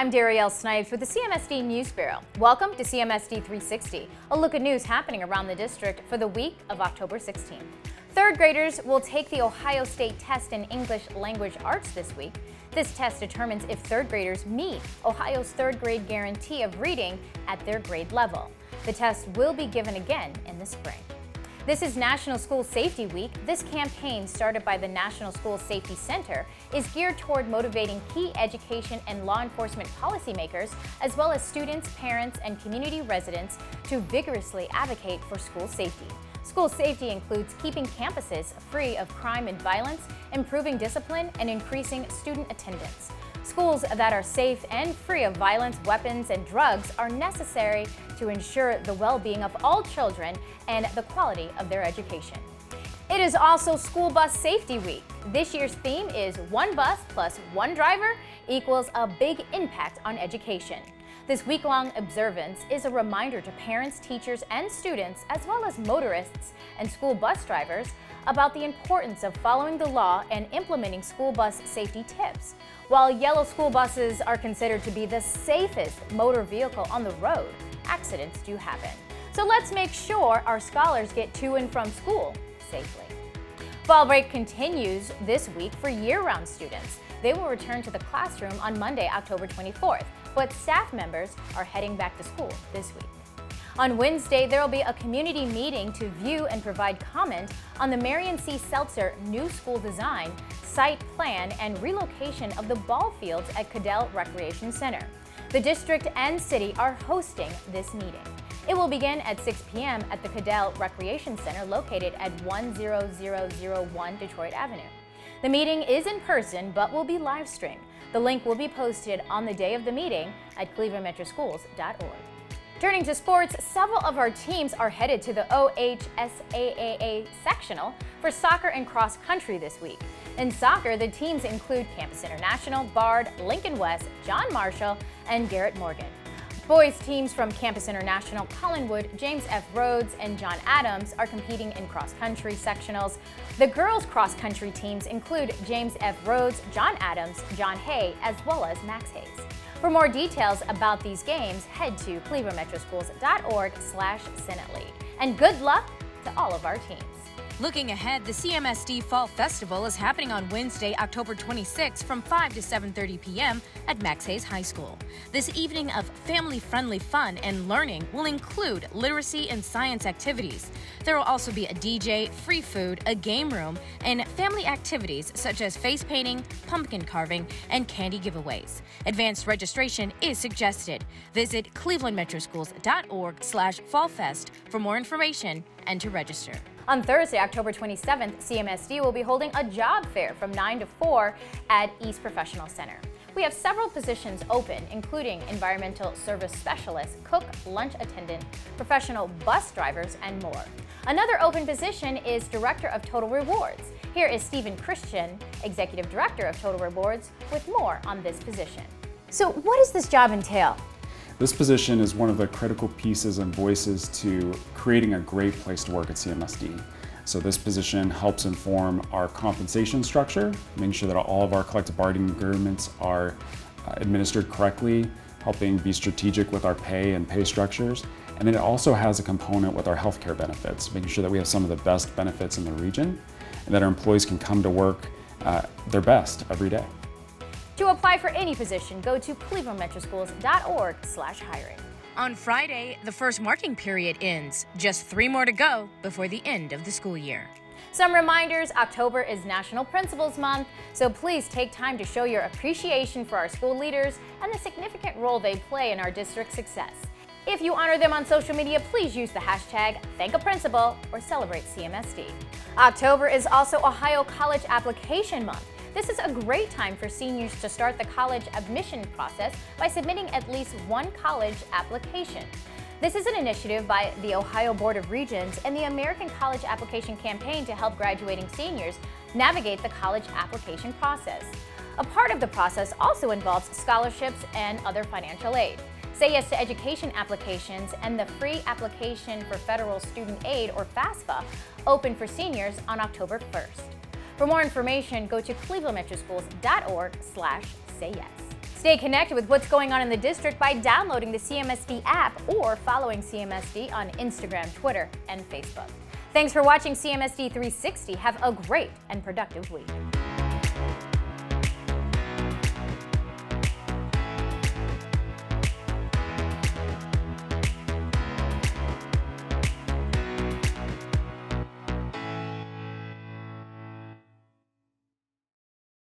I'm Darielle Snipes with the CMSD News Bureau. Welcome to CMSD 360, a look at news happening around the district for the week of October 16th. Third graders will take the Ohio State test in English Language Arts this week. This test determines if third graders meet Ohio's third grade guarantee of reading at their grade level. The test will be given again in the spring. This is National School Safety Week. This campaign, started by the National School Safety Center, is geared toward motivating key education and law enforcement policymakers, as well as students, parents, and community residents to vigorously advocate for school safety. School safety includes keeping campuses free of crime and violence, improving discipline, and increasing student attendance. Schools that are safe and free of violence, weapons, and drugs are necessary to ensure the well-being of all children and the quality of their education. It is also School Bus Safety Week. This year's theme is One Bus plus One Driver equals a big impact on education. This week-long observance is a reminder to parents, teachers, and students, as well as motorists and school bus drivers, about the importance of following the law and implementing school bus safety tips. While yellow school buses are considered to be the safest motor vehicle on the road, accidents do happen. So let's make sure our scholars get to and from school safely. Fall break continues this week for year-round students. They will return to the classroom on Monday, October 24th, but staff members are heading back to school this week. On Wednesday, there will be a community meeting to view and provide comment on the Marion C. Seltzer new school design, site plan, and relocation of the ball fields at Cudell Recreation Center. The district and city are hosting this meeting. It will begin at 6 p.m. at the Cudell Recreation Center located at 10001 Detroit Avenue. The meeting is in person but will be live streamed. The link will be posted on the day of the meeting at clevelandmetroschools.org. Turning to sports, several of our teams are headed to the OHSAA sectional for soccer and cross country this week. In soccer, the teams include Campus International, Bard, Lincoln West, John Marshall, and Garrett Morgan. Boys teams from Campus International, Collinwood, James F. Rhodes, and John Adams are competing in cross-country sectionals. The girls cross-country teams include James F. Rhodes, John Adams, John Hay, as well as Max Hayes. For more details about these games, head to clevelandmetroschools.org slash Senate League. And good luck to all of our teams. Looking ahead, the CMSD Fall Festival is happening on Wednesday, October 26 from 5 to 7.30 p.m. at Max Hayes High School. This evening of family-friendly fun and learning will include literacy and science activities. There will also be a DJ, free food, a game room, and family activities such as face painting, pumpkin carving, and candy giveaways. Advanced registration is suggested. Visit clevelandmetroschools.org slash fallfest for more information and to register. On Thursday, October 27th, CMSD will be holding a job fair from 9 to 4 at East Professional Center. We have several positions open, including environmental service specialist, cook, lunch attendant, professional bus drivers, and more. Another open position is Director of Total Rewards. Here is Stephen Christian, Executive Director of Total Rewards, with more on this position. So what does this job entail? This position is one of the critical pieces and voices to creating a great place to work at CMSD. So this position helps inform our compensation structure, making sure that all of our collective bargaining agreements are uh, administered correctly, helping be strategic with our pay and pay structures. And then it also has a component with our healthcare benefits, making sure that we have some of the best benefits in the region and that our employees can come to work uh, their best every day. To apply for any position, go to clevelandmetroschools.org slash hiring. On Friday, the first marking period ends. Just three more to go before the end of the school year. Some reminders, October is National Principals Month, so please take time to show your appreciation for our school leaders and the significant role they play in our district's success. If you honor them on social media, please use the hashtag #ThankAPrincipal or celebrate CMSD. October is also Ohio College Application Month. This is a great time for seniors to start the college admission process by submitting at least one college application. This is an initiative by the Ohio Board of Regents and the American College Application Campaign to help graduating seniors navigate the college application process. A part of the process also involves scholarships and other financial aid. Say yes to education applications and the free application for federal student aid or FAFSA open for seniors on October 1st. For more information, go to clevelandmetroschools.org slash say yes. Stay connected with what's going on in the district by downloading the CMSD app or following CMSD on Instagram, Twitter, and Facebook. Thanks for watching CMSD 360. Have a great and productive week.